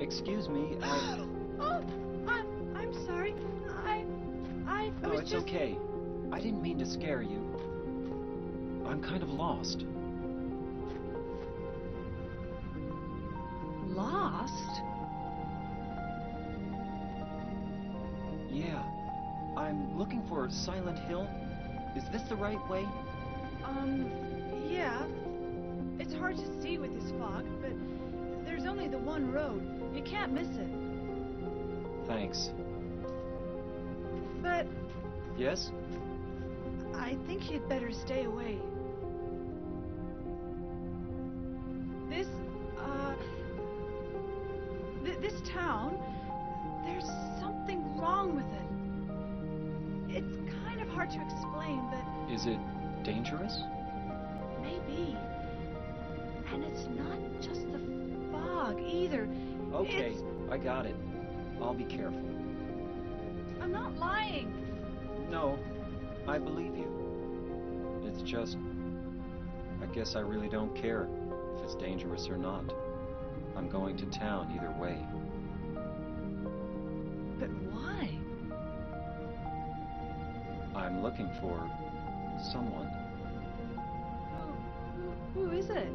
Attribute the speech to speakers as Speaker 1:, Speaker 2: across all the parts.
Speaker 1: Excuse me, I...
Speaker 2: Oh, I'm, I'm sorry. I, I, I
Speaker 1: No,
Speaker 2: was
Speaker 1: it's
Speaker 2: just...
Speaker 1: okay. I didn't mean to scare you. I'm kind of lost.
Speaker 2: Lost?
Speaker 1: Yeah. I'm looking for Silent Hill. Is this the right way?
Speaker 2: Um, yeah. It's hard to see with this fog, but only the one road. You can't miss it.
Speaker 1: Thanks.
Speaker 2: But
Speaker 1: Yes?
Speaker 2: I think you'd better stay away. This, uh, th- this town, there's something wrong with it. It's kind of hard to explain, but
Speaker 1: Is it dangerous?
Speaker 2: maybe. And it's not just the either.
Speaker 1: Okay,
Speaker 2: It's,
Speaker 1: I got it. I'll be careful.
Speaker 2: I'm not lying.
Speaker 1: No, I believe you. It's just. I guess I really don't care if it's dangerous or not. I'm going to town either way.
Speaker 2: But why?
Speaker 1: I'm looking for someone.
Speaker 2: Who, who, who is it?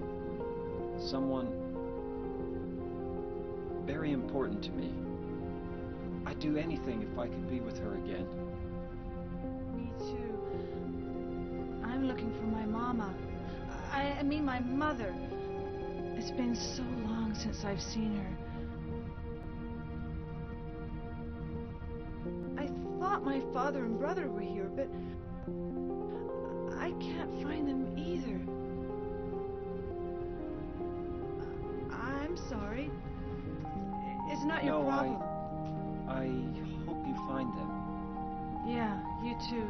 Speaker 1: Someone very important to me. I'd do anything if I could be with her again.
Speaker 2: Me too. I'm looking for my mama. I, I mean my mother. It's been so long since I've seen her. I thought my father and brother were here, but not your
Speaker 1: No, I- I hope you find them.
Speaker 2: Yeah, you too.